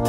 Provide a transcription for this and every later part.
Hey,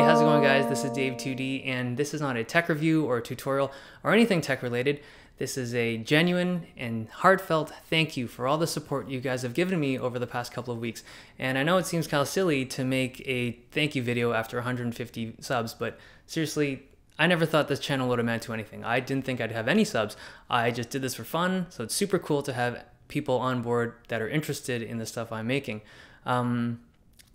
how's it going guys? This is Dave2D and this is not a tech review or a tutorial or anything tech related. This is a genuine and heartfelt thank you for all the support you guys have given me over the past couple of weeks. And I know it seems kind of silly to make a thank you video after 150 subs, but seriously, I never thought this channel would amount to anything. I didn't think I'd have any subs. I just did this for fun, so it's super cool to have people on board that are interested in the stuff I'm making. Um,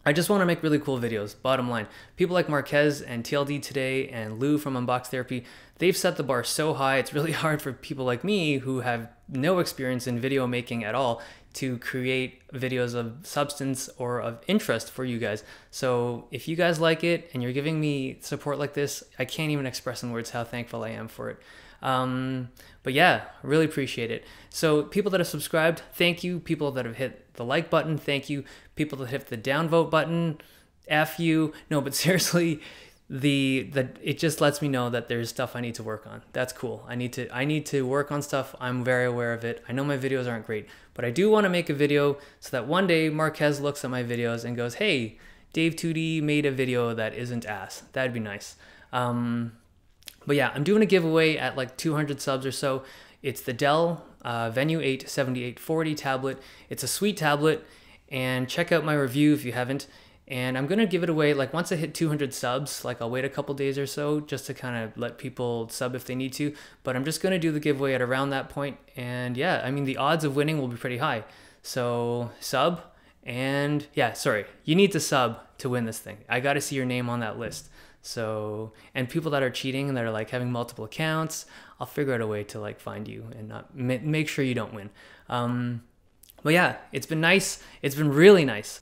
I just want to make really cool videos, bottom line. People like Marques and TLD Today and Lou from Unbox Therapy, they've set the bar so high, it's really hard for people like me who have no experience in video making at all to create videos of substance or of interest for you guys. So if you guys like it and you're giving me support like this, I can't even express in words how thankful I am for it. Um, but yeah, really appreciate it. So people that have subscribed, thank you. People that have hit the like button, thank you. People that hit the downvote button, F you. No, but seriously, the the it just lets me know that there's stuff I need to work on. That's cool. I need to I need to work on stuff. I'm very aware of it. I know my videos aren't great, but I do want to make a video so that one day Marques looks at my videos and goes, "Hey, Dave 2D made a video that isn't ass." That'd be nice. Um, but yeah, I'm doing a giveaway at like 200 subs or so. It's the Dell uh, Venue 8 7840 tablet. It's a sweet tablet, and check out my review if you haven't and I'm gonna give it away like once I hit 200 subs like I'll wait a couple days or so just to kind of let people sub if they need to. But I'm just gonna do the giveaway at around that point. And yeah I mean the odds of winning will be pretty high. So sub and yeah sorry you need to sub to win this thing. I gotta see your name on that list. So and people that are cheating and that are like having multiple accounts I'll figure out a way to like find you and not make sure you don't win. Um, but yeah it's been nice. It's been really nice